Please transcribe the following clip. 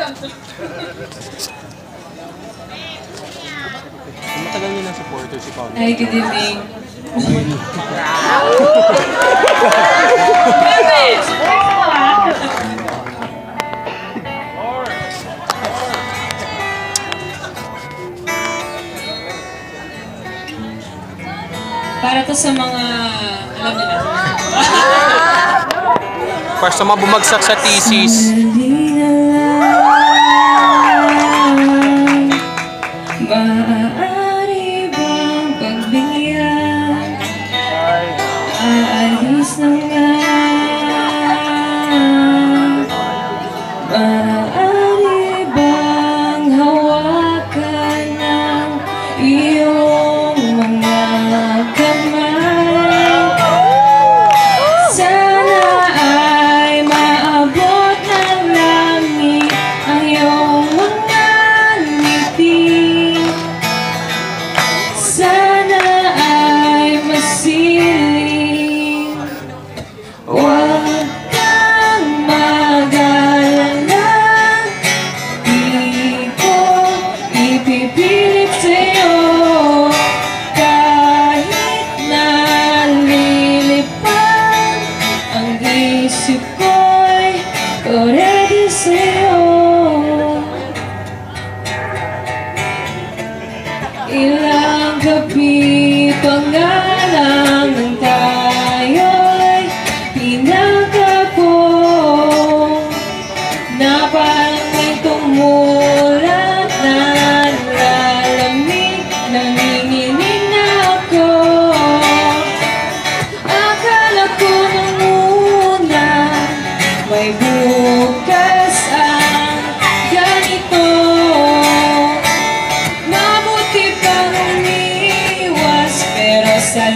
Santo. Matagal niya ng supporter si Paolo. Ay, good evening. Wow! Para to sa mga, alam nila. Para sa mga bumagsak sa thesis. Ipipilit sa'yo Kahit nalilipad Ang isip ko'y ready sa'yo. Ilang gabi may bukas ang ganito. Mabuti pang umiwas pero sa